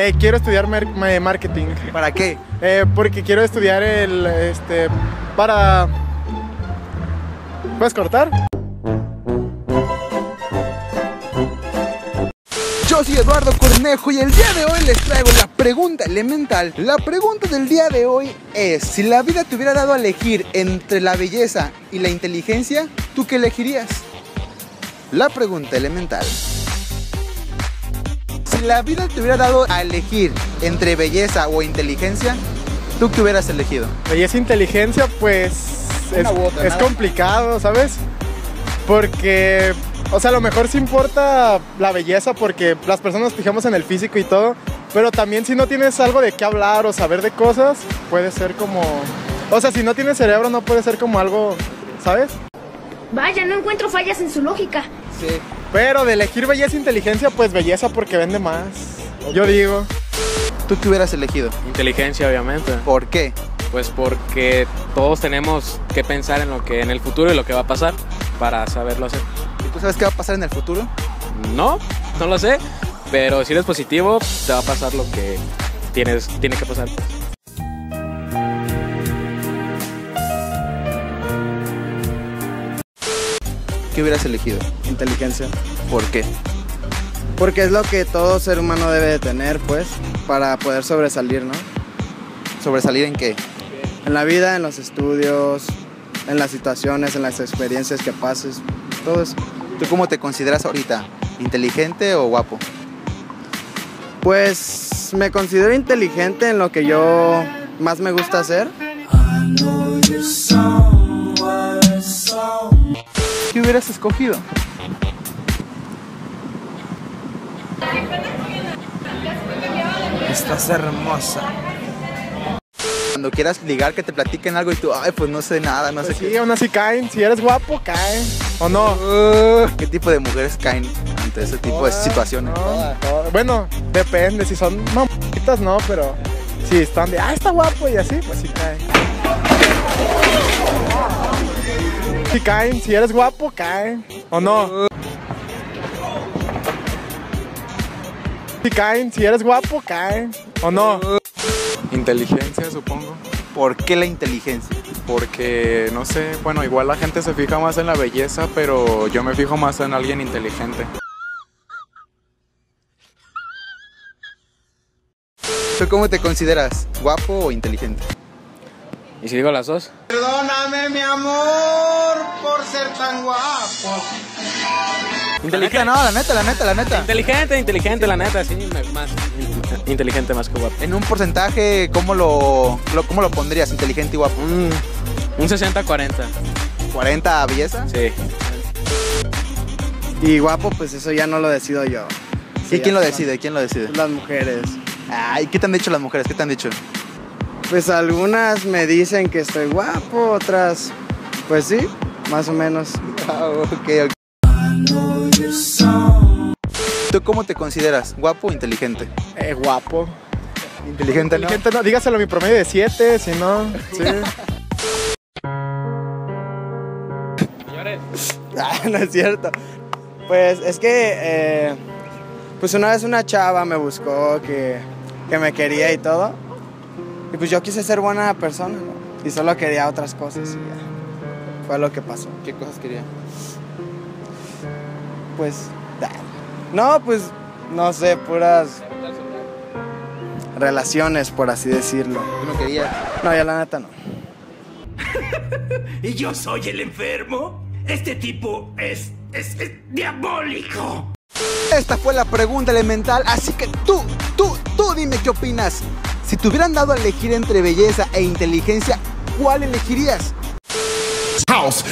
Eh, quiero estudiar marketing. ¿Para qué? Eh, porque quiero estudiar el, este, para... ¿Puedes cortar? Yo soy Eduardo Cornejo y el día de hoy les traigo la pregunta elemental. La pregunta del día de hoy es, si la vida te hubiera dado a elegir entre la belleza y la inteligencia, ¿tú qué elegirías? La pregunta elemental. Si la vida te hubiera dado a elegir entre belleza o inteligencia, ¿tú qué hubieras elegido? Belleza e inteligencia, pues es, Una u otra, es nada. complicado, ¿sabes? Porque, o sea, a lo mejor sí importa la belleza porque las personas nos fijamos en el físico y todo, pero también si no tienes algo de qué hablar o saber de cosas, puede ser como... O sea, si no tienes cerebro no puede ser como algo, ¿sabes? Vaya, no encuentro fallas en su lógica. Sí. Pero de elegir belleza e inteligencia, pues belleza porque vende más. Yo digo. ¿Tú qué hubieras elegido? Inteligencia, obviamente. ¿Por qué? Pues porque todos tenemos que pensar en lo que en el futuro y lo que va a pasar para saberlo hacer. ¿Y tú sabes qué va a pasar en el futuro? No, no lo sé, pero si eres positivo, te va a pasar lo que tienes, tiene que pasar. ¿Qué hubieras elegido? Inteligencia. ¿Por qué? Porque es lo que todo ser humano debe de tener, pues, para poder sobresalir, ¿no? ¿Sobresalir en qué? En la vida, en los estudios, en las situaciones, en las experiencias que pases, todo eso. ¿Tú cómo te consideras ahorita? ¿Inteligente o guapo? Pues me considero inteligente en lo que yo más me gusta hacer. ¿Qué hubieras escogido? Estás hermosa. Cuando quieras ligar, que te platiquen algo y tú, ay, pues no sé nada, no sé Pues sí, qué. aún así caen. Si eres guapo, caen. ¿O no? Uh, ¿Qué tipo de mujeres caen ante ese tipo de Todas, situaciones? todas. Bueno, depende. Si son mamitas, no, pero si están de, ah, está guapo y así, pues sí caen. Si caen, si eres guapo, caen. ¿O no? Si caen, si eres guapo, caen. ¿O no? Inteligencia, supongo. ¿Por qué la inteligencia? Porque, no sé, bueno, igual la gente se fija más en la belleza, pero yo me fijo más en alguien inteligente. ¿Tú cómo te consideras? ¿Guapo o inteligente? ¿Y si digo las dos? Perdóname, mi amor, por ser tan guapo. La neta, no, la neta, la neta, la neta. Inteligente, inteligente, la neta, sí, más inteligente más que guapo. En un porcentaje, ¿cómo lo, lo- cómo lo pondrías? ¿Inteligente y guapo? Mm, un 60-40, ¿40 belleza? sí. Y guapo, pues eso ya no lo decido yo. ¿Y quién lo decide? ¿Quién lo decide? Las mujeres. Ay, ¿qué te han dicho las mujeres? ¿Qué te han dicho? Pues algunas me dicen que estoy guapo, otras, pues sí, más o menos. Ah, ok, ok. ¿Tú cómo te consideras? ¿Guapo o inteligente? Eh, guapo. Inteligente, ¿no? Inteligente, no. Dígaselo a mi promedio de 7, si no. Sí. Ah, no es cierto. Pues es que, eh, pues una vez una chava me buscó que, que me quería y todo. Y pues yo quise ser buena persona, ¿no? Y solo quería otras cosas. y ya. Fue lo que pasó. ¿Qué cosas quería? Pues, no, pues, no sé, puras relaciones, por así decirlo. ¿Tú no querías? No, ya la neta no. ¿Y yo soy el enfermo? Este tipo es, es, es diabólico. Esta fue la pregunta elemental, así que tú, tú, tú dime qué opinas. Si te hubieran dado a elegir entre belleza e inteligencia, ¿cuál elegirías? House.